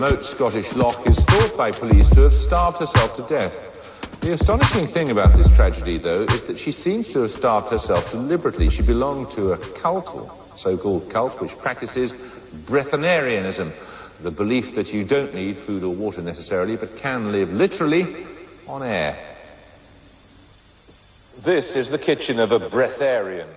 remote Scottish loch is thought by police to have starved herself to death. The astonishing thing about this tragedy, though, is that she seems to have starved herself deliberately. She belonged to a cult, or so-called cult, which practices breatharianism, the belief that you don't need food or water necessarily, but can live literally on air. This is the kitchen of a breatharian.